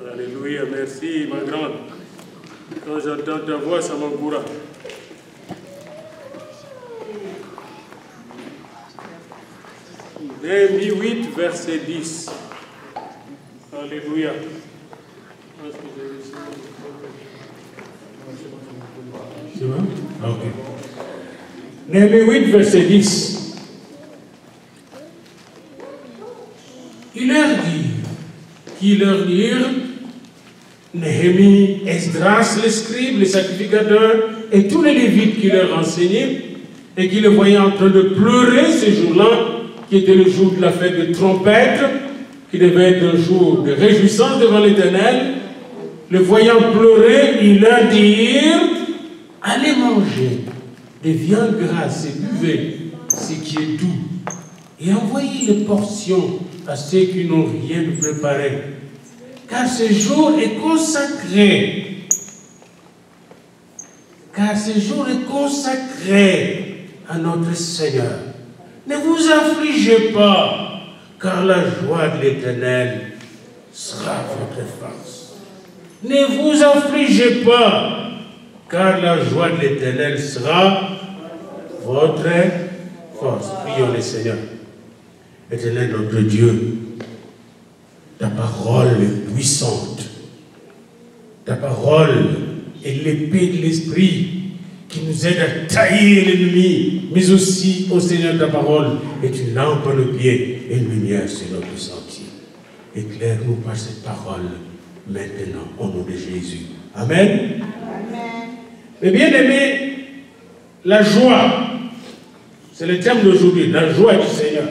Alléluia, merci ma grande. Quand j'entends ta voix, ça m'encourage. Néhémie 8, verset 10. Alléluia. C'est bon Ah, Ok. Néhémie 8, verset 10. Il leur dit, qui leur dirent, Néhémie, Esdras, les scribes, les sacrificateurs et tous les lévites qui leur enseignaient et qui le voyaient en train de pleurer ce jour-là, qui était le jour de la fête de trompette, qui devait être un jour de réjouissance devant l'Éternel, le voyant pleurer, ils leur dirent, allez manger des viandes grasses et buvez ce qui est doux, et envoyez les portions à ceux qui n'ont rien préparé, car ce jour est consacré. Car ce jour est consacré à notre Seigneur. Ne vous affligez pas, car la joie de l'Éternel sera votre force. Ne vous affligez pas, car la joie de l'Éternel sera votre force. Prions le Seigneur. Éternel notre Dieu, ta parole est puissante. Ta parole est l'épée de l'Esprit qui nous aide à tailler l'ennemi, mais aussi, au Seigneur, ta parole est une lampe à nos pieds et une lumière sur notre sentier. Éclaire-nous par cette parole maintenant, au nom de Jésus. Amen. Mais bien aimé, la joie, c'est le thème d'aujourd'hui, la joie du Seigneur.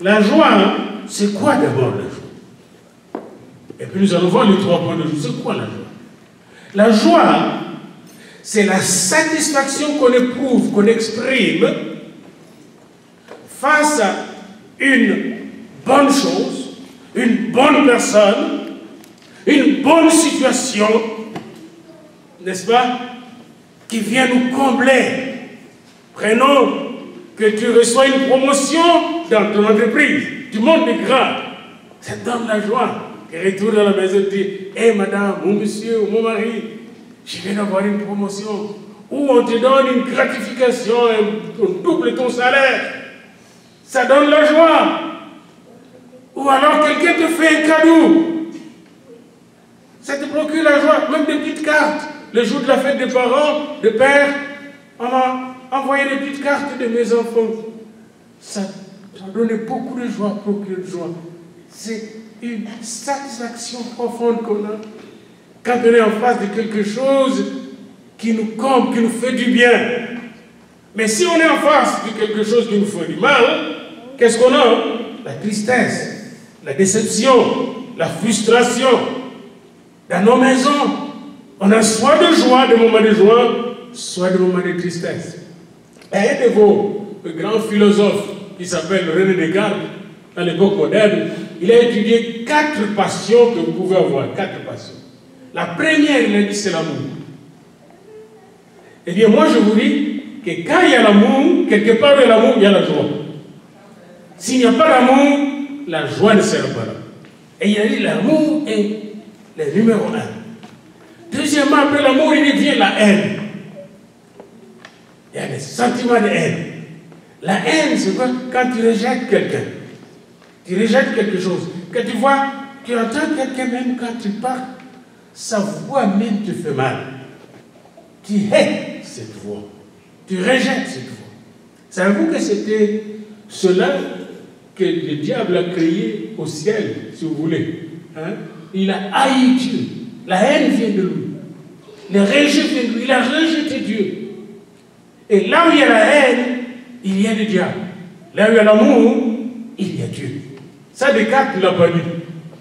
La joie, c'est quoi d'abord la joie? Et puis nous allons voir les trois points de vue. C'est quoi la joie? La joie, c'est la satisfaction qu'on éprouve, qu'on exprime face à une bonne chose, une bonne personne, une bonne situation, n'est-ce pas, qui vient nous combler. Prenons que tu reçois une promotion dans ton entreprise, tu montes des grades, ça te donne la joie. Et retourne à la maison et dit, hé madame, mon monsieur, mon mari, je viens d'avoir une promotion. Ou on te donne une gratification, on double ton salaire. Ça donne la joie. Ou alors quelqu'un te fait un cadeau. Ça te procure la joie, même des petites cartes. Le jour de la fête des parents, de père, on m'a envoyé des petites cartes de mes enfants. Ça, ça donnait beaucoup de joie, beaucoup de joie. C'est une satisfaction profonde qu'on a quand on est en face de quelque chose qui nous comble, qui nous fait du bien. Mais si on est en face de quelque chose qui nous fait du mal, qu'est-ce qu'on a? La tristesse, la déception, la frustration. Dans nos maisons, on a soit de joie, des moments de joie, soit des moments de tristesse. Et un de vos grands philosophes, qui s'appelle René Descartes, à l'époque moderne, il a étudié quatre passions que vous pouvez avoir, quatre passions. La première, il a dit, c'est l'amour. Eh bien, moi, je vous dis que quand il y a l'amour, quelque part dans l'amour, il y a la joie. S'il n'y a pas d'amour, la joie ne sera pas là. Et il a dit, l'amour est le numéro un. Deuxièmement, après l'amour, il vient la haine. Il y a des sentiments de haine. La haine, c'est quoi? Quand tu rejettes quelqu'un. Tu rejettes quelque chose. Quand tu vois, tu entends quelqu'un même quand tu parles, sa voix même te fait mal. Tu hais cette voix. Tu rejettes cette voix. Savez-vous que c'était cela que le diable a créé au ciel, si vous voulez hein? Il a haï Dieu. La haine vient de lui. Le rejet vient de lui. Il a rejeté Dieu. Et là où il y a la haine, il y a le diable. Là où il y a l'amour, il y a Dieu. Ça, Descartes ne l'a pas dit.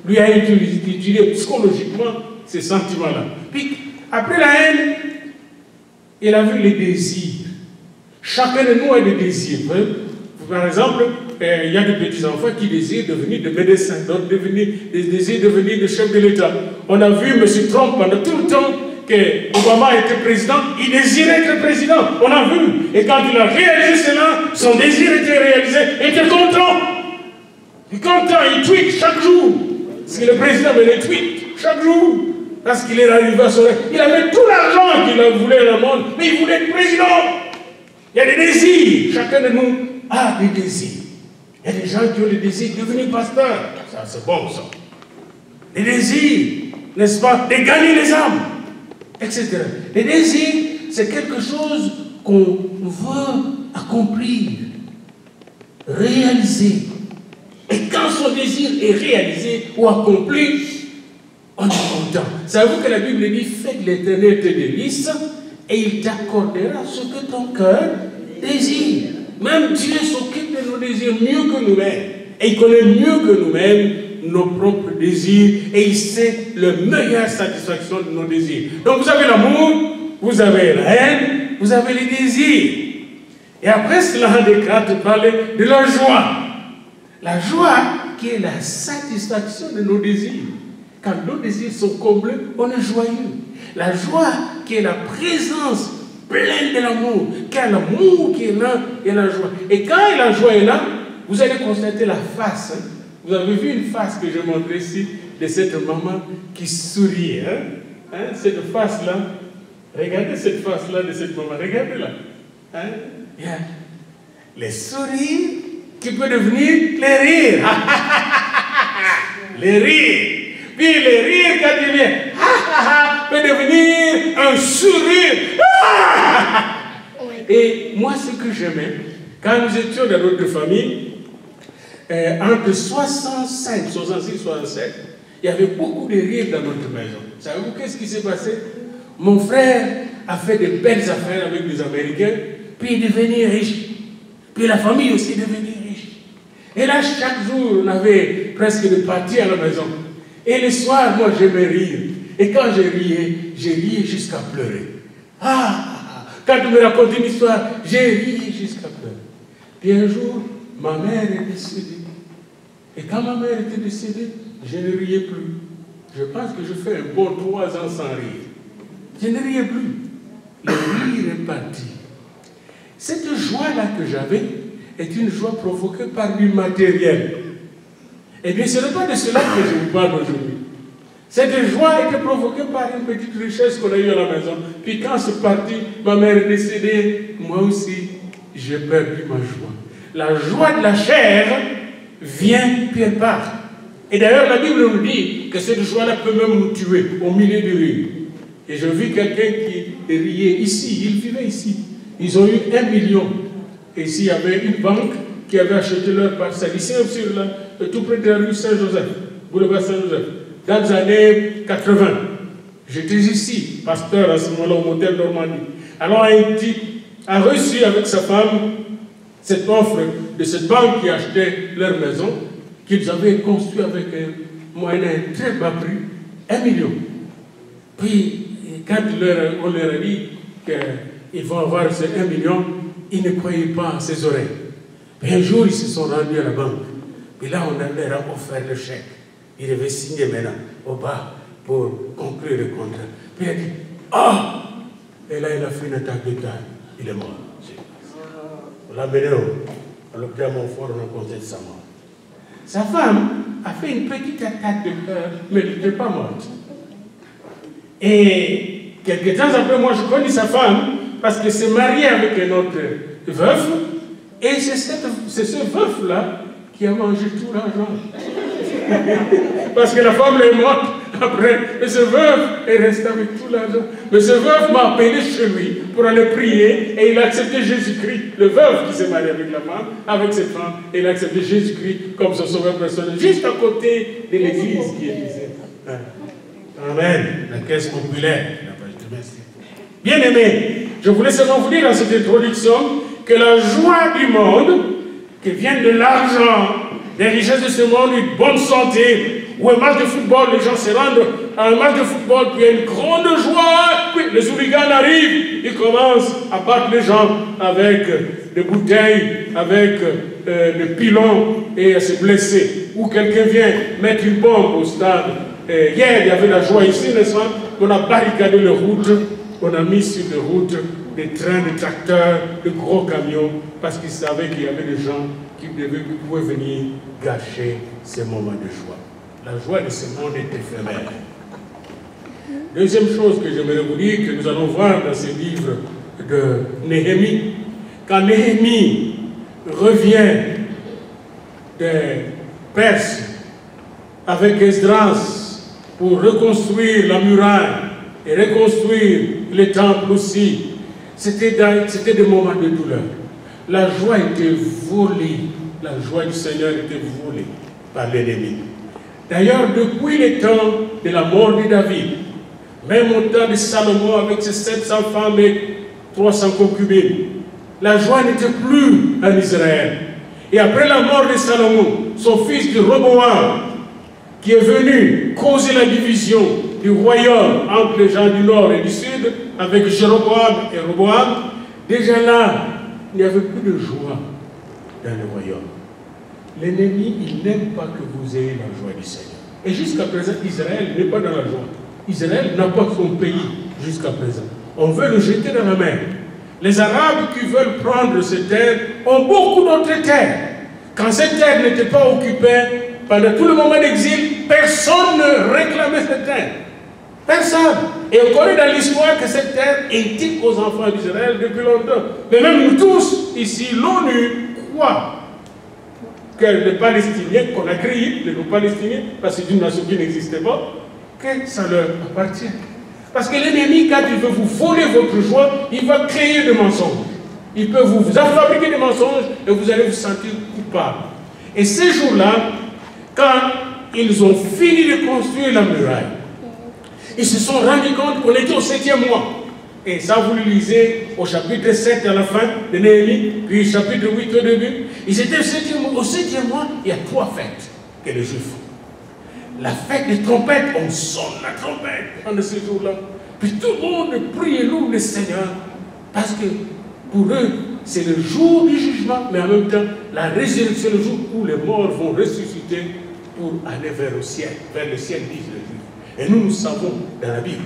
Lui a étudié psychologiquement ces sentiments-là. Puis, après la haine, il a vu les désirs. Chacun de nous a des désirs. Hein? Par exemple, euh, il y a des petits-enfants qui désirent devenir des médecins, d'autres désirent devenir des chefs de l'État. On a vu M. Trump pendant tout le temps que Obama était président, il désirait être président. On a vu. Et quand il a réalisé cela, son désir était réalisé. Il était content. Est content, il tweet chaque jour. Parce que le président me les tweet chaque jour. Parce qu'il est arrivé à son Il avait tout l'argent qu'il voulait dans le monde, mais il voulait être président. Il y a des désirs. Chacun de nous a des désirs. Il y a des gens qui ont des désirs de devenir pasteur. Ça, c'est bon, ça. Des désirs, n'est-ce pas, de gagner les âmes, etc. Les désirs, c'est quelque chose qu'on veut accomplir, réaliser. Et quand son désir est réalisé ou accompli, on est content. Savez-vous que la Bible dit Fais de l'éternel tes délices et il t'accordera ce que ton cœur désire. Même Dieu s'occupe de nos désirs mieux que nous-mêmes. Et il connaît mieux que nous-mêmes nos propres désirs et il sait la meilleure satisfaction de nos désirs. Donc vous avez l'amour, vous avez la haine, vous avez les désirs. Et après cela, Descartes parlait de la joie. La joie qui est la satisfaction de nos désirs. Quand nos désirs sont comblés, on est joyeux. La joie qui est la présence pleine de l'amour. Quand l'amour qui est là, et la joie. Et quand la joie est là, vous allez constater la face. Hein. Vous avez vu une face que je montre ici de cette maman qui sourit. Hein? Hein? Cette face-là. Regardez cette face-là de cette maman. Regardez-la. Les sourires qui peut devenir les rires. les rires. Puis les rires, quand il vient, peut devenir un sourire. Et moi, ce que j'aimais, quand nous étions dans notre famille, euh, entre 65, 66, 67, il y avait beaucoup de rires dans notre maison. Savez-vous qu'est-ce qui s'est passé? Mon frère a fait de belles affaires avec des Américains, puis il est devenu riche. Puis la famille aussi est devenue. Et là, chaque jour, on avait presque de parties à la maison. Et le soir, moi, j'aimais rire. Et quand je riais, j'ai riais jusqu'à pleurer. Ah Quand tu me racontes une histoire, j'ai ri jusqu'à pleurer. Puis un jour, ma mère est décédée. Et quand ma mère était décédée, je ne riais plus. Je pense que je fais un bon trois ans sans rire. Je ne riais plus. Le rire est parti. Cette joie-là que j'avais est une joie provoquée par du matériel. Eh bien, ce n'est pas de cela que je vous parle aujourd'hui. Cette joie était provoquée par une petite richesse qu'on a eue à la maison. Puis quand c'est parti, ma mère est décédée, moi aussi, j'ai perdu ma joie. La joie de la chair vient puis elle part. Et d'ailleurs, la Bible nous dit que cette joie-là peut même nous tuer au milieu du rue. Et je vis quelqu'un qui riait ici, il vivait ici. Ils ont eu un million. Et ici, il y avait une banque qui avait acheté leur parcelle. Ici, sur tout près de la rue Saint-Joseph, boulevard Saint-Joseph, dans les années 80. J'étais ici, pasteur à ce moment-là au modèle Normandie. Alors, un type a reçu avec sa femme cette offre de cette banque qui achetait leur maison, qu'ils avaient construit avec un moyen très bas prix, un million. Puis, quand on leur a dit qu'ils vont avoir ces un million, ils ne croyaient pas à ses oreilles. Et un jour, ils se sont rendus à la banque. Et là, on leur offert le chèque. Il devait signer maintenant au bas pour conclure le contrat. Puis il a dit Ah Et là, il a fait une attaque de taille. Il est mort. On l'a mené à l'hôpital Montfort, on a de sa mort. Sa femme a fait une petite attaque de cœur, mais elle n'était pas morte. Et quelques temps après, moi, je connais sa femme parce qu'elle s'est mariée avec un autre veuf. Et c'est ce veuf-là qui a mangé tout l'argent. Parce que la femme est morte après. Et ce veuf est resté avec tout l'argent. Mais ce veuf m'a appelé chez lui pour aller prier et il a accepté Jésus-Christ. Le veuf qui s'est marié avec la femme, avec cette femme, et il a accepté Jésus-Christ comme son sauveur personnel, juste à côté de l'église qui est ici. Amen. La caisse populaire. Bien aimé, je voulais seulement vous dire dans cette introduction que la joie du monde, qui vient de l'argent, des richesses de ce monde, une bonne santé, ou un match de football, les gens se rendent à un match de football, puis il y a une grande joie, puis les hooligans arrivent, ils commencent à battre les gens avec des bouteilles, avec euh, des pilons, et à se blesser. Ou quelqu'un vient mettre une bombe au stade. hier, il y avait la joie ici, n'est-ce pas? On a barricadé les routes, on a mis sur les routes des trains, des tracteurs, de gros camions, parce qu'ils savaient qu'il y avait des gens qui, devaient, pouvaient venir gâcher ces moments de joie. la joie de ce monde est éphémère. Deuxième chose que j'aimerais vous dire, que nous allons voir dans ce livre de Néhémie, quand Néhémie revient des Perses avec Esdras pour reconstruire la muraille et reconstruire les temples aussi, c'était des moments de douleur. La joie était volée, la joie du Seigneur était volée par l'ennemi. D'ailleurs, depuis le temps de la mort de David, même au temps de Salomon avec ses 700 femmes et 300 concubines, la joie n'était plus en Israël. Et après la mort de Salomon, son fils de Roboam, qui est venu causer la division du royaume entre les gens du nord et du sud, avec Jéroboam et Roboam, déjà là, il n'y avait plus de joie dans le royaume. L'ennemi, il n'aime pas que vous ayez la joie du Seigneur. Et jusqu'à présent, Israël n'est pas dans la joie. Israël n'a pas son pays jusqu'à présent. On veut le jeter dans la mer. Les Arabes qui veulent prendre ces terres ont beaucoup d'autres terres. Quand cette terre n'était pas occupée, pendant tout le moment d'exil, personne ne réclamait cette terre. Personne. Et on connaît dans l'histoire que cette terre était aux enfants d'Israël depuis longtemps. Mais même nous tous, ici, l'ONU croit que les Palestiniens qu'on a créés, les Palestiniens, parce que c'est une nation qui n'existait pas, que ça leur appartient. Parce que l'ennemi, quand il veut vous voler votre joie, il va créer des mensonges. Il peut vous, vous fabriquer des mensonges et vous allez vous sentir coupable. Et ces jours-là, quand ils ont fini de construire la muraille, ils se sont rendus compte qu'on était au septième mois. Et ça, vous le lisez au chapitre 7 à la fin de Néhémie, puis chapitre 8 au début. Ils étaient au septième mois. Au septième mois, il y a trois fêtes que les Juifs font. La fête des trompettes, on sonne la trompette pendant ce jour-là. Puis tout le monde prie et loue le Seigneur. Parce que pour eux, c'est le jour du jugement, mais en même temps, la résurrection, le jour où les morts vont ressusciter pour aller vers le ciel, vers le ciel, disent. Et nous, nous savons dans la Bible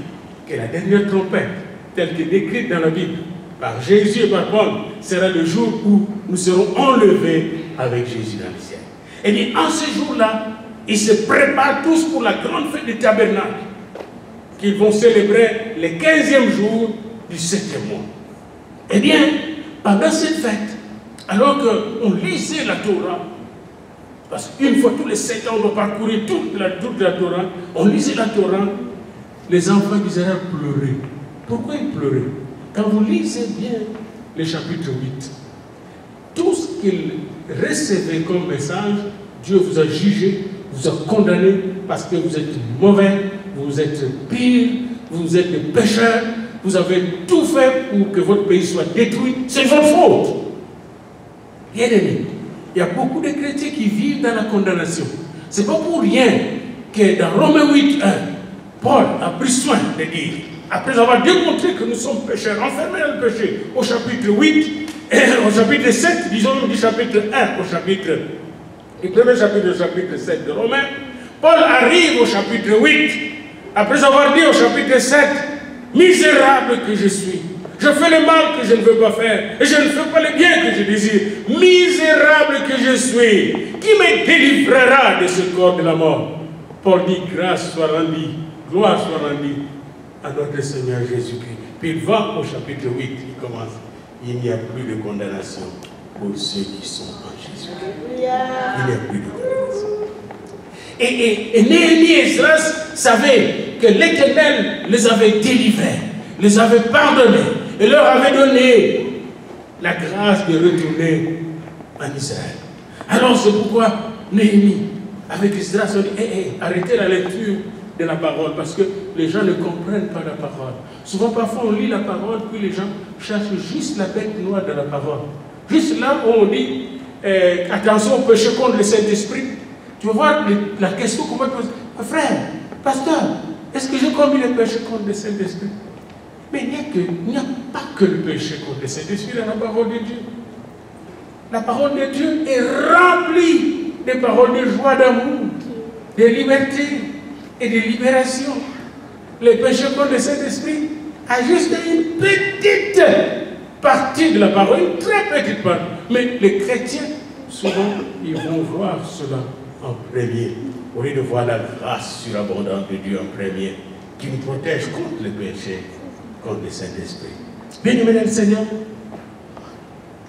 que la dernière trompette, telle que décrite dans la Bible par Jésus et par Paul, sera le jour où nous serons enlevés avec Jésus dans le ciel. Et bien, en ce jour-là, ils se préparent tous pour la grande fête du tabernacle, qu'ils vont célébrer le 15e jour du 7e mois. Eh bien, pendant cette fête, alors qu'on lisait la Torah, parce qu'une fois tous les sept ans, on doit parcourir toute la, toute la Torah, on lisait la Torah, les enfants d'Israël pleuraient. Pourquoi ils pleuraient Quand vous lisez bien le chapitre 8, tout ce qu'ils recevaient comme message, Dieu vous a jugé, vous a condamné parce que vous êtes mauvais, vous êtes pire, vous êtes des pécheurs, vous avez tout fait pour que votre pays soit détruit. C'est votre faute. Bien aimé, il y a beaucoup de chrétiens qui vivent dans la condamnation. C'est pas pour rien que dans Romains 8, 1, Paul a pris soin de dire après avoir démontré que nous sommes pécheurs, enfermés dans le péché, au chapitre 8, et au chapitre 7, disons du chapitre 1 au chapitre, du premier chapitre, au chapitre 7 de Romains, Paul arrive au chapitre 8, après avoir dit au chapitre 7, misérable que je suis, je fais le mal que je ne veux pas faire, et je ne fais pas le bien que je désire, misérable que je suis, qui me délivrera de ce corps de la mort? Paul dit, grâce soit rendue, gloire soit rendue à notre Seigneur Jésus-Christ. Puis il va au chapitre 8, il commence. Il n'y a plus de condamnation pour ceux qui sont en Jésus-Christ. Il n'y a plus de condamnation. Et, et, et Néhémie et savaient que l'Éternel les avait délivrés, les avait pardonnés et leur avait donné la grâce de retourner en Israël. Alors c'est pourquoi Néhémie, avec Esdras, on dit, hé, arrêtez la lecture de la parole parce que les gens ne comprennent pas la parole. Souvent, parfois, on lit la parole, puis les gens cherchent juste la bête noire de la parole. Juste là où on dit euh, attention au péché contre le Saint-Esprit. Tu vas voir la question qu'on va poser. Frère, pasteur, est-ce que j'ai commis le péché contre le Saint-Esprit? Mais il n'y a, pas que le péché contre le Saint-Esprit dans la parole de Dieu. La parole de Dieu est remplie de paroles de joie, d'amour, de liberté et de libération. Le péché contre le Saint-Esprit a juste une petite partie de la parole, une très petite partie. Mais les chrétiens, souvent, ils vont voir cela en premier au lieu de voir la grâce surabondante de Dieu en premier, qui nous protège contre le péché, contre le Saint-Esprit. Bien-aimés dans le Seigneur,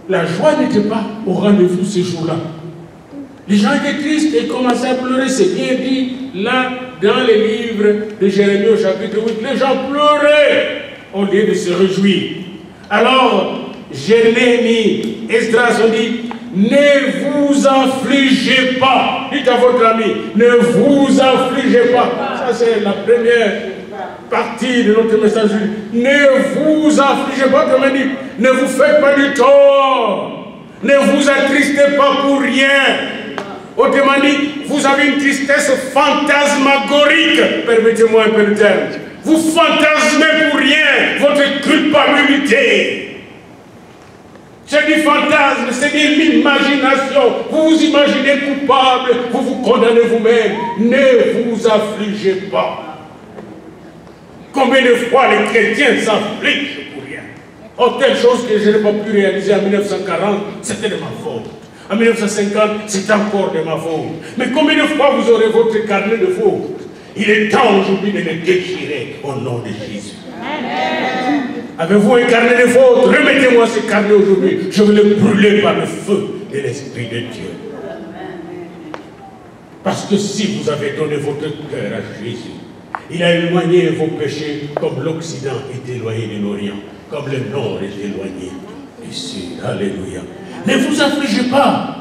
la joie n'était pas au rendez-vous ce jour-là. Les gens étaient tristes et commençaient à pleurer. C'est bien dit là dans les livres de Jérémie au chapitre 8. Les gens pleuraient au lieu de se réjouir. Alors, Jérémie, Esdras ont dit, ne vous affligez pas. Dites à votre ami, ne vous affligez pas. Ça, c'est la première partie de notre message. Ne vous affligez pas, comme ne vous faites pas du tort. Ne vous attristez pas pour rien. Autrement vous avez une tristesse fantasmagorique, permettez-moi un peu le terme. Vous fantasmez pour rien votre culpabilité. C'est du fantasme, c'est de l'imagination. Vous vous imaginez coupable, vous vous condamnez vous-même. Ne vous affligez pas. Combien de fois les chrétiens s'affligent pour rien Oh, telle chose que je n'ai pas pu réaliser en 1940, c'était de ma faute. En 1950, c'est encore de ma faute. Mais combien de fois vous aurez votre carnet de faute? Il est temps aujourd'hui de le déchirer au nom de Jésus. Avez-vous un carnet de faute? Remettez-moi ce carnet aujourd'hui. Je vais le brûler par le feu de l'Esprit de Dieu. Parce que si vous avez donné votre cœur à Jésus, il a éloigné vos péchés comme l'Occident est éloigné de l'Orient, comme le Nord est éloigné Sud. Alléluia. Ne vous affligez pas.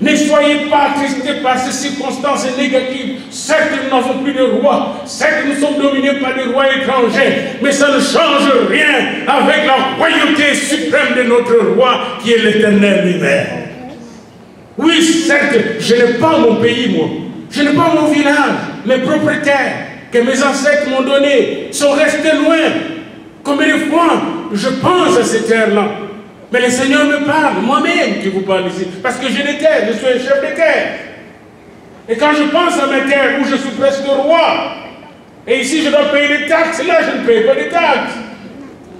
Ne soyez pas attristés par ces circonstances négatives. Certes, nous n'avons plus de roi. Certes, nous sommes dominés par des rois étrangers. Mais ça ne change rien avec la royauté suprême de notre roi qui est l'éternel lui-même. Oui, certes, je n'ai pas mon pays, moi. Je n'ai pas mon village, mes propriétaires que mes ancêtres m'ont donnés sont restés loin. Combien de fois je pense à ces terres-là mais le Seigneur me parle, moi-même qui vous parle ici. Parce que j'ai des terres, je suis un chef de terre. Et quand je pense à mes terres où je suis presque roi, et ici je dois payer des taxes, là je ne paye pas des taxes.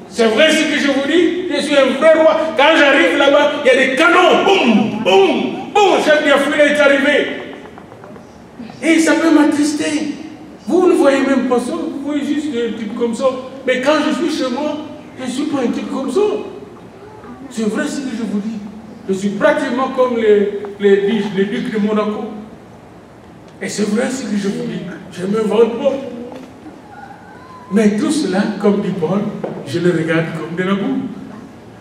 C'est vrai ce que je vous dis, je suis un vrai roi. Quand j'arrive là-bas, il y a des canons, boum, boum, boum, chef d'Afrique est arrivé. Et ça peut m'attrister. Vous ne voyez même pas ça, vous voyez juste un type comme ça. Mais quand je suis chez moi, je ne suis pas un type comme ça. C'est vrai ce que je vous dis. Je suis pratiquement comme les, les, les ducs de Monaco. Et c'est vrai ce que je vous dis. Je ne me vante pas. Mais tout cela, comme dit Paul, je le regarde comme de la boue.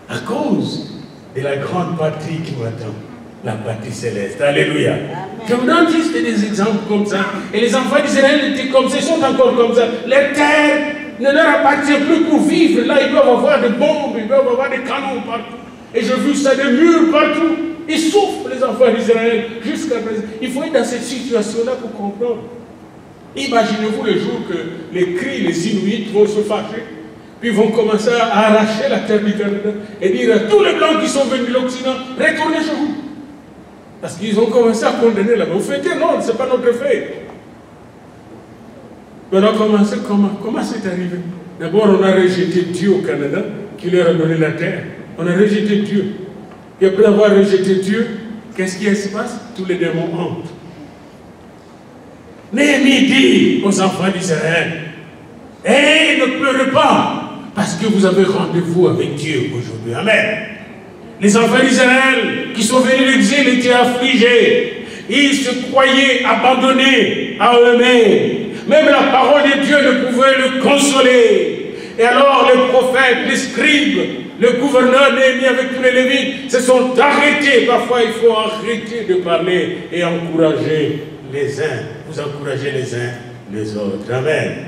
À cause de la grande patrie qui m'attend. La patrie céleste. Alléluia. Je vous donne juste des exemples comme ça. Et les enfants d'Israël étaient comme ça, ils sont encore comme ça. Les terres ne leur appartient plus pour vivre. Là, ils doivent avoir des bombes, ils doivent avoir des canons partout. Et j'ai vu ça, des murs partout. Ils souffrent, les enfants d'Israël, jusqu'à présent. Il faut être dans cette situation-là pour comprendre. Imaginez-vous le jour que les cris, les Inuits vont se fâcher, puis vont commencer à arracher la terre du Canada et dire à tous les Blancs qui sont venus de l'Occident, retournez chez vous. Parce qu'ils ont commencé à condamner là-bas. Vous faites non, ce n'est pas notre fait. Maintenant, comment, comment, comment c'est arrivé? D'abord, on a rejeté Dieu au Canada, qui leur a donné la terre. On a rejeté Dieu. Et après avoir rejeté Dieu, qu'est-ce qui se passe? Tous les démons entrent. Néhémie dit aux enfants d'Israël, et ne pleurez pas, parce que vous avez rendez-vous avec Dieu aujourd'hui. Amen. Les enfants d'Israël qui sont venus l'exil étaient affligés. Ils se croyaient abandonnés à eux-mêmes. Même la parole de Dieu ne pouvait le consoler. Et alors les prophètes, les scribes, le gouverneur Néhémie avec tous les Lévites se sont arrêtés. Parfois, il faut arrêter de parler et encourager les uns. Vous encouragez les uns les autres. Amen.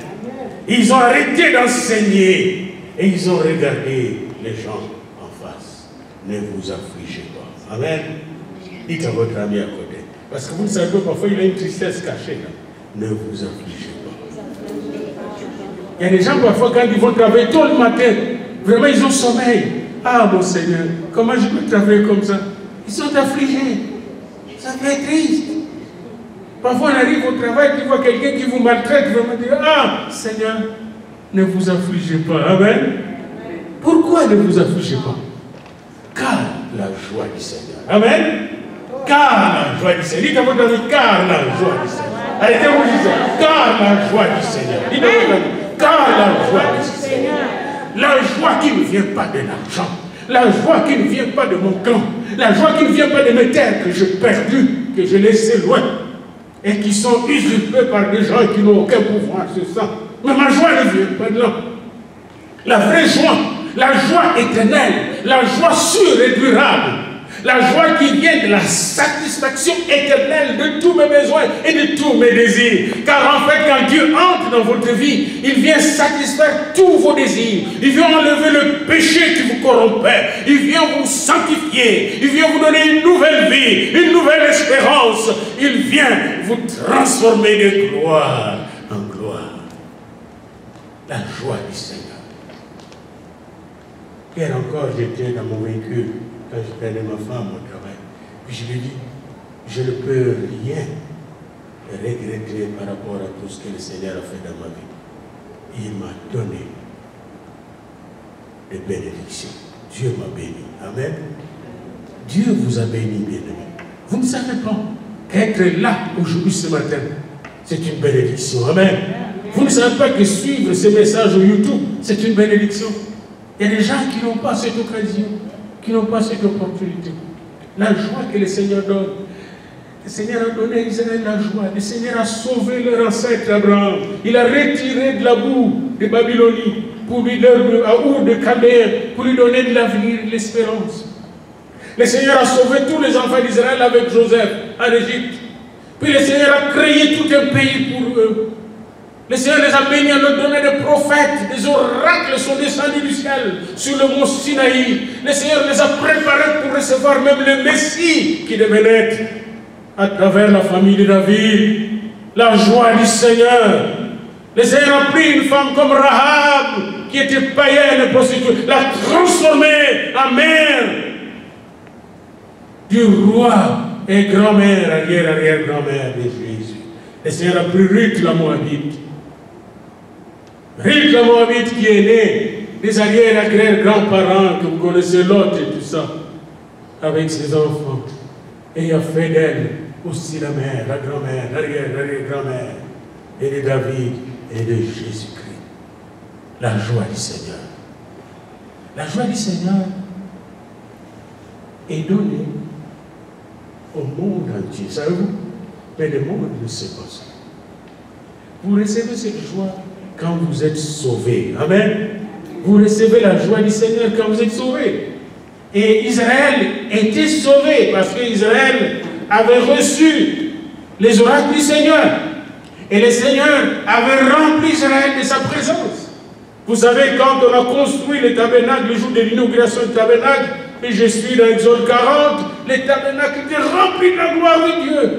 Ils ont arrêté d'enseigner et ils ont regardé les gens en face. Ne vous affligez. Amen. Dites à votre ami à côté. Parce que vous ne savez parfois il a une tristesse cachée. Là. Ne vous affligez pas. Il y a des gens parfois quand ils vont travailler tôt le matin, vraiment ils ont sommeil. Ah mon Seigneur, comment je peux travailler comme ça? Ils sont affligés. Ça fait triste. Parfois on arrive au travail, tu vois quelqu'un qui vous maltraite, vraiment dire, ah Seigneur, ne vous affligez pas. Amen. Pourquoi ne vous affligez pas? La joie du Seigneur. Amen. Car la joie du Seigneur. Dites à votre ami, car la joie du Seigneur. Arrêtez-vous juste. Car la joie du Seigneur. Car la joie du Seigneur. La joie qui ne vient pas de l'argent. La joie qui ne vient pas de mon clan. La joie qui ne vient pas de mes terres que j'ai perdues, que j'ai laissées loin. Et qui sont usurpées par des gens qui n'ont aucun pouvoir sur ça. Mais ma joie ne vient pas de là. La vraie joie, la joie éternelle, la joie sûre et durable, la joie qui vient de la satisfaction éternelle de tous mes besoins et de tous mes désirs. Car en fait, quand Dieu entre dans votre vie, il vient satisfaire tous vos désirs. Il vient enlever le péché qui vous corrompait. Il vient vous sanctifier. Il vient vous donner une nouvelle vie, une nouvelle espérance. Il vient vous transformer de gloire en gloire. La joie du Seigneur. Hier encore, j'étais dans mon véhicule quand je prenais ma femme au travail. Puis je lui dis, je ne peux rien regretter par rapport à tout ce que le Seigneur a fait dans ma vie. Il m'a donné des bénédictions. Dieu m'a béni. Amen. Dieu vous a béni, bien-aimé. Vous ne savez pas qu'être là aujourd'hui, ce matin, c'est une bénédiction. Amen. Vous ne savez pas que suivre ces messages au YouTube, c'est une bénédiction. Il y a des gens qui n'ont pas cette occasion, qui n'ont pas cette opportunité. La joie que le Seigneur donne. Le Seigneur a donné à Israël la joie. Le Seigneur a sauvé leur ancêtre Abraham. Il a retiré de la boue de Babylonie pour lui donner à Our de Calais, pour lui donner de l'avenir, de l'espérance. Le Seigneur a sauvé tous les enfants d'Israël avec Joseph en Égypte. Puis le Seigneur a créé tout un pays pour eux. Le Seigneur les a bénis en leur donnant des prophètes, des oracles sont descendus du ciel sur le mont Sinaï. Le Seigneur les a préparés pour recevoir même le Messie qui devait naître à travers la famille de David. La joie du Seigneur. Le Seigneur a pris une femme comme Rahab, qui était païenne et prostituée, l'a transformée en mère du roi et grand-mère, arrière-arrière-grand-mère de Jésus. Le Seigneur a pris Ruth la Moabite. La Moabite qui est née des arrière-arrière-grands-parents que vous connaissez Lot et tout ça, avec ses enfants. Et a fait d'elle aussi la mère, la grand-mère, l'arrière-arrière-grand-mère, et de David et de Jésus-Christ. La joie du Seigneur. La joie du Seigneur est donnée au monde entier. Savez-vous? Mais le monde ne sait pas ça. Vous recevez cette joie quand vous êtes sauvé. Amen. Vous recevez la joie du Seigneur quand vous êtes sauvé. Et Israël était sauvé parce qu'Israël avait reçu les oracles du Seigneur. Et le Seigneur avait rempli Israël de sa présence. Vous savez, quand on a construit le tabernacle, le jour de l'inauguration du tabernacle, et je suis dans Exode 40, le tabernacle était rempli de la gloire de Dieu.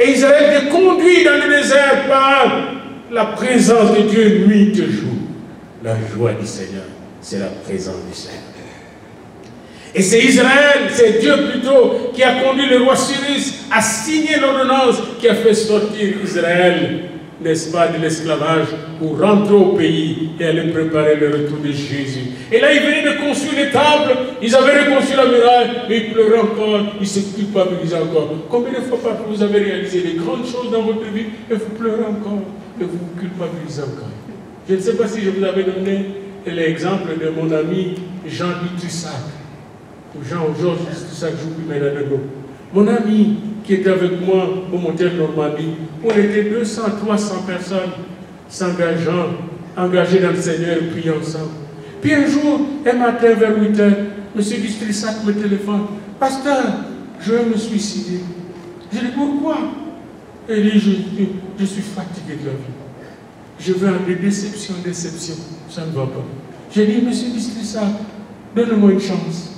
Et Israël était conduit dans le désert par la présence de Dieu nuit et jour. La joie du Seigneur, c'est la présence du Seigneur. Et c'est Israël, c'est Dieu plutôt, qui a conduit le roi Cyrus à signer l'ordonnance qui a fait sortir Israël, n'est-ce pas, de l'esclavage pour rentrer au pays et aller préparer le retour de Jésus. Et là, ils venaient de construire les tables, ils avaient reconstruit la muraille, mais ils pleuraient encore, ils se culpabilisaient encore. Combien de fois parfois vous avez réalisé des grandes choses dans votre vie et vous pleurez encore? Et vous culpabilisez encore Je ne sais pas si je vous avais donné l'exemple de mon ami Jean-Guy Trissac. Jean Georges Trissac joue maintenant de nous. Mon ami qui était avec moi au motel Normandie, on était 200, 300 personnes s'engageant, engagées dans le Seigneur, priant ensemble. Puis un jour, un matin vers 8 heures, M. Trissac me téléphone. Pasteur, je vais me suicider. Je dis pourquoi Il dit, je, je, suis fatigué de la vie. Je vais en déception déception. Ça ne va pas. J'ai dit, monsieur Trissac, donne-moi une chance.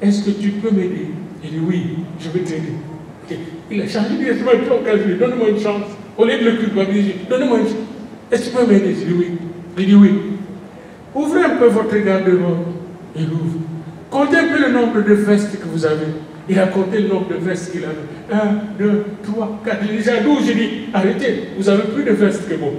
Est-ce que tu peux m'aider? Il dit, oui, je vais t'aider. Il a changé directement ton je lui donne-moi une chance. Au lieu de le culpabiliser, donne-moi une chance. Est-ce que tu peux m'aider? Il dit, oui. Il dit, oui. Ouvrez un peu votre garde-robe. Il ouvre. Comptez un peu le nombre de vestes que vous avez. Il a compté le nombre de vestes qu'il avait. Un, deux, trois, quatre. Il déjà 12. J'ai dit, arrêtez, vous avez plus de vestes que moi.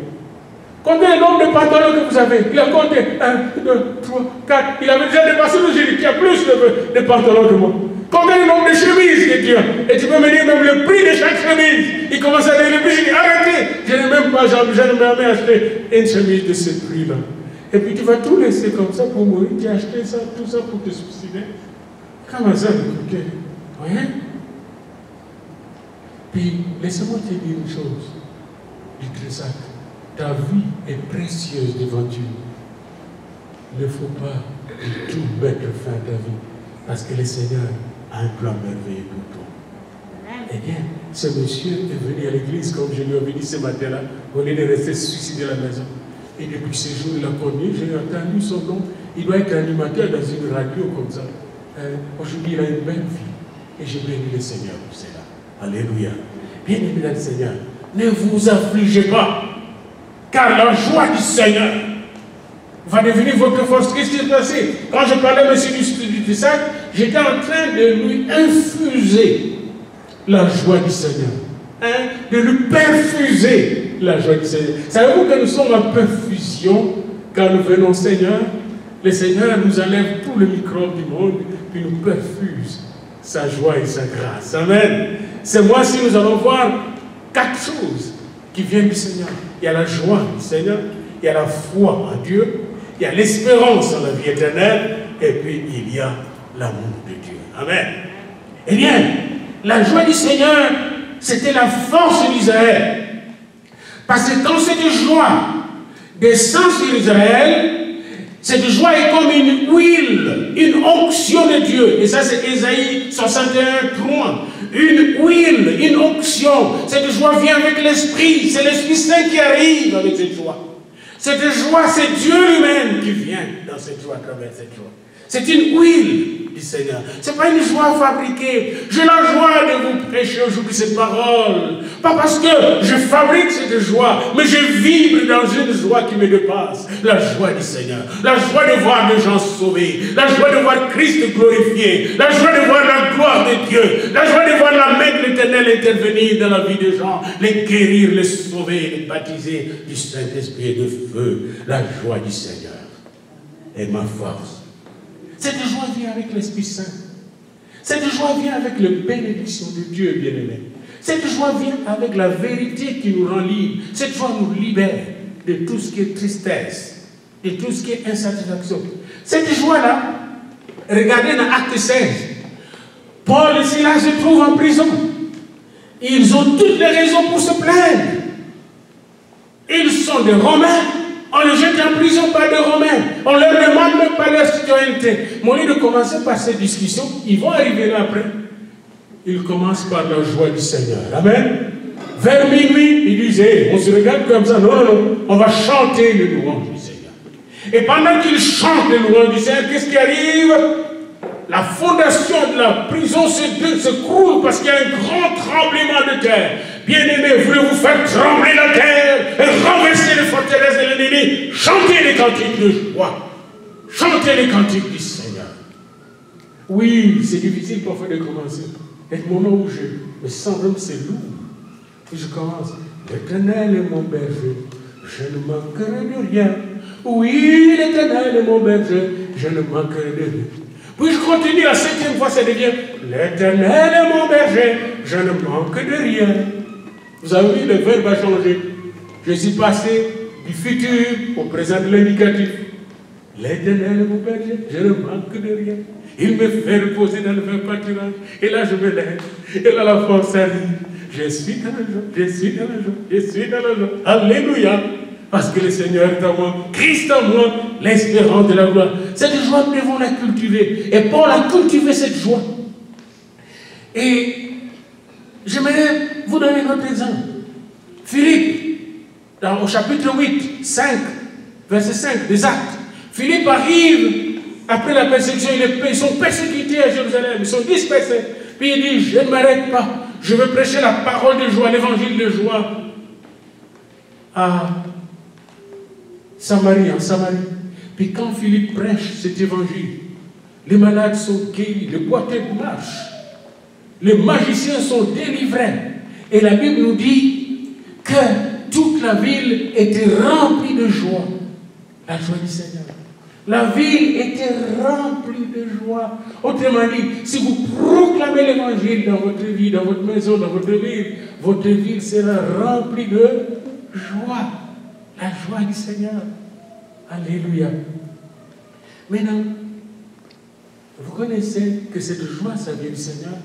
Comptez le nombre de pantalons que vous avez. Il a compté 1, 2, 3, 4. Il avait déjà dépassé le dit, il y a plus de, pantalons que moi. Combien de nombre de chemises que tu as Et tu peux me dire même le prix de chaque chemise. Il commence à dire le prix. Je dis arrêtez. Je n'ai même pas, jamais acheté une chemise de ce prix-là. Et puis tu vas tout laisser comme ça pour mourir. Tu as acheté ça, tout ça pour te suicider. Comment ça, ok Voyez? Puis laissez-moi te dire une chose. Ça. Ta vie est précieuse devant Dieu. Il ne faut pas tout mettre fin à ta vie. Parce que le Seigneur a un plan merveilleux pour toi. Eh bien, ce monsieur est venu à l'église, comme je lui avais dit ce matin-là, au lieu de rester suicidé à la maison. Et depuis ce jour, il a connu, j'ai entendu son nom. Il doit être animateur dans une radio comme ça. Euh, aujourd'hui, il a une belle vie. Et j'ai béni le Seigneur pour cela. Alléluia. Bien aimé le Seigneur, ne vous affligez pas. Car la joie du Seigneur va devenir votre force. Qu'est-ce qui s'est passé? Quand je parlais à M. du sac, j'étais en train de lui infuser la joie du Seigneur. Hein? De lui perfuser la joie du Seigneur. Savez-vous que nous sommes en perfusion quand nous venons au Seigneur? Le Seigneur nous enlève tout le microbe du monde, puis nous perfuse sa joie et sa grâce. Amen. C'est moi si nous allons voir quatre choses qui viennent du Seigneur. Il y a la joie du Seigneur, il y a la foi en Dieu, il y a l'espérance en la vie éternelle, et puis il y a l'amour de Dieu. Amen. Eh bien, la joie du Seigneur, c'était la force d'Israël. Parce que quand cette joie descend sur Israël, cette joie est comme une huile, une onction de Dieu. Et ça, c'est Ésaïe 61, 3. Une huile, une onction. Cette joie vient avec l'Esprit. C'est l'Esprit Saint qui arrive avec cette joie. Cette joie, c'est Dieu lui-même qui vient dans cette joie, à travers cette joie. C'est une huile du Seigneur. Ce n'est pas une joie fabriquée. J'ai la joie de vous prêcher aujourd'hui ces paroles. Pas parce que je fabrique cette joie, mais je vibre dans une joie qui me dépasse. La joie du Seigneur. La joie de voir des gens sauvés. La joie de voir Christ glorifié. La joie de voir la gloire de Dieu. La joie de voir la main de l'éternel intervenir dans la vie des gens. Les guérir, les sauver, les baptiser du Saint-Esprit de feu. La joie du Seigneur est ma force. Cette joie vient avec l'Esprit Saint. Cette joie vient avec la bénédiction de Dieu, bien-aimé. Cette joie vient avec la vérité qui nous rend libres. Cette joie nous libère de tout ce qui est tristesse, de tout ce qui est insatisfaction. Cette joie-là, regardez dans Acte 16, Paul et Silas se trouvent en prison. Ils ont toutes les raisons pour se plaindre. Ils sont des Romains, on les jette en prison par des Romains. On leur demande même pas leur citoyenneté. Mon lieu de commencer par cette discussion, ils vont arriver là après. Ils commencent par la joie du Seigneur. Amen. Vers minuit, ils disaient, on se regarde comme ça. Non. On va chanter le louange du Seigneur. Et pendant qu'ils chantent le louange du Seigneur, qu'est-ce qui arrive? La fondation de la prison se, se croule parce qu'il y a un grand tremblement de terre. Bien-aimés, voulez-vous faire trembler la terre et renverser les forteresses de l'ennemi Chantez les cantiques de joie. Chantez les cantiques du Seigneur. Oui, c'est difficile parfois de commencer. Et le moment où je me sens même c'est lourd. Et je commence. L'éternel est mon berger, je ne manquerai de rien. Oui, l'éternel est mon berger, je ne manquerai de rien. Puis je continue la septième fois, ça devient L'éternel est mon berger, je ne manque de rien. Vous avez vu, le verbe a changé. Je suis passé du futur au présent de l'indicatif. L'éternel mon berger, je ne manque de rien. Il me fait reposer dans le vert pâturage. Et là, je me lève. Et là, la force arrive. Je suis dans la joie, je suis dans la joie, je suis dans la joie. Alléluia. Parce que le Seigneur est en moi, Christ en moi, l'espérance de la gloire. Cette joie, nous devons la cultiver. Et Paul a cultivé cette joie. Et j'aimerais vous donner un exemple. Philippe, au chapitre 8, 5, verset 5 des Actes. Philippe arrive après la persécution, ils sont persécutés à Jérusalem, ils sont dispersés. Puis il dit, je ne m'arrête pas, je veux prêcher la parole de joie, l'évangile de joie à Samarie, en Samarie. Puis quand Philippe prêche cet évangile, les malades sont guéris, les boiteux marchent, les magiciens sont délivrés. Et la Bible nous dit que la ville était remplie de joie. La joie du Seigneur. La ville était remplie de joie. Autrement dit, si vous proclamez l'évangile dans votre vie, dans votre maison, dans votre ville, votre ville sera remplie de joie. La joie du Seigneur. Alléluia. Maintenant, vous connaissez que cette joie, ça vient du Seigneur.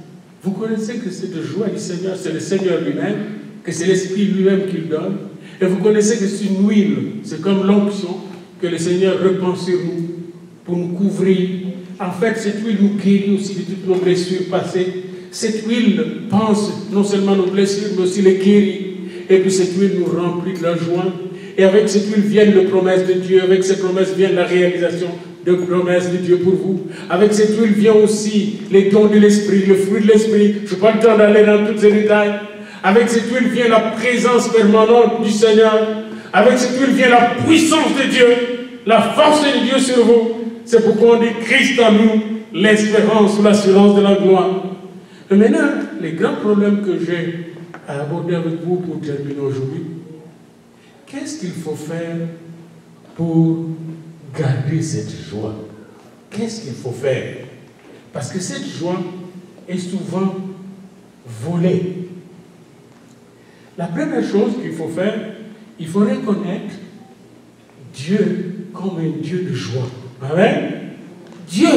Vous connaissez que cette joie du Seigneur, c'est le Seigneur lui-même, que c'est l'Esprit lui-même qui le donne. Et vous connaissez que c'est une huile, c'est comme l'onction que le Seigneur répand sur nous pour nous couvrir. En fait, cette huile nous guérit aussi de toutes nos blessures passées. Cette huile pense non seulement nos blessures, mais aussi les guérit. Et puis cette huile nous remplit de la joie. Et avec cette huile viennent les promesses de Dieu. Avec cette promesse vient la réalisation de promesses de Dieu pour vous. Avec cette huile vient aussi les dons de l'Esprit, le fruit de l'Esprit. Je n'ai pas le temps d'aller dans tous ces détails. Avec cette huile vient la présence permanente du Seigneur. Avec cette huile vient la puissance de Dieu, la force de Dieu sur vous. C'est pourquoi on dit Christ en nous, l'espérance l'assurance de la gloire. Et maintenant, les grands problèmes que j'ai à aborder avec vous pour terminer aujourd'hui, qu'est-ce qu'il faut faire pour garder cette joie? Qu'est-ce qu'il faut faire? Parce que cette joie est souvent volée. La première chose qu'il faut faire, il faut reconnaître Dieu comme un Dieu de joie. Amen. Dieu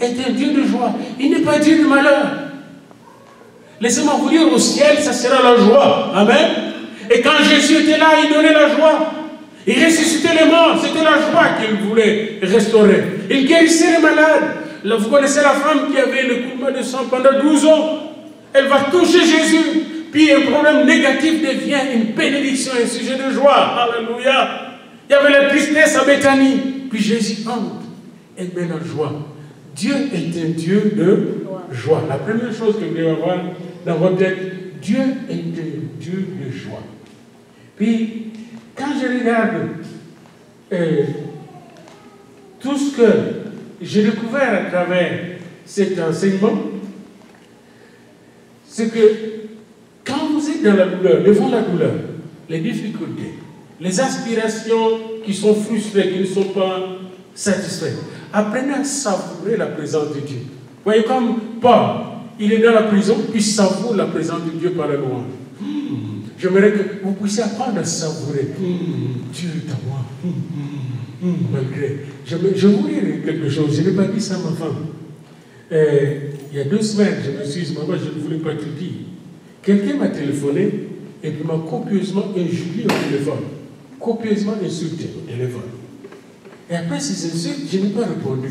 est un Dieu de joie. Il n'est pas Dieu de malheur. Laissez-moi vous dire, au ciel, ça sera la joie. Amen. Et quand Jésus était là, il donnait la joie. Il ressuscitait les morts. C'était la joie qu'il voulait restaurer. Il guérissait les malades. vous connaissez la femme qui avait le coup de sang pendant 12 ans. Elle va toucher Jésus. Puis un problème négatif devient une bénédiction, un sujet de joie. Alléluia. Il y avait la tristesse à Bethanie. Puis Jésus entre et met la joie. Dieu est un Dieu de joie. La première chose que vous devez avoir dans votre tête, Dieu est un Dieu de joie. Puis, quand je regarde euh, tout ce que j'ai découvert à travers cet enseignement, c'est que vous êtes dans la douleur, devant la douleur, les difficultés, les aspirations qui sont frustrées, qui ne sont pas satisfaites, apprenez à savourer la présence de Dieu. Vous voyez comme Paul, il est dans la prison, puis savoure la présence de Dieu par la louange. Hmm. J'aimerais que vous puissiez apprendre à savourer. Hmm. Dieu est à moi. Hmm. Malgré. Je, je voulais quelque chose. Je n'ai pas dit ça à ma femme. Euh, il y a deux semaines, je me suis dit, maman, je ne voulais pas te dire. Quelqu'un m'a téléphoné et m'a copieusement injurié au téléphone. Copieusement insulté au téléphone. Et après ces insultes, je n'ai pas répondu.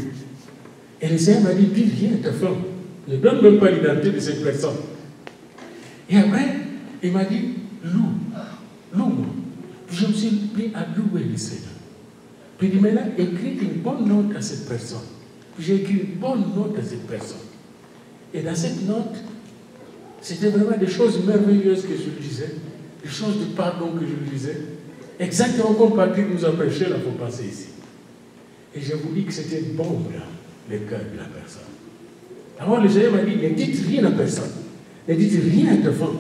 Et le Seigneur m'a dit, dis viens ta femme. Ne donne même pas l'identité de cette personne. Et après, il m'a dit, loue, loue-moi. Je me suis pris à louer le Seigneur. Puis il dit, maintenant, écris une bonne note à cette personne. J'ai écrit une bonne note à cette personne. Et dans cette note, c'était vraiment des choses merveilleuses que je lui disais, des choses de pardon que je lui disais. Exactement comme Patrick nous a prêché la fois passée ici. Et je vous dis que c'était bombe dans le cœur de la personne. Alors le Seigneur m'a dit, ne dites rien à personne. Ne dites rien à ta femme.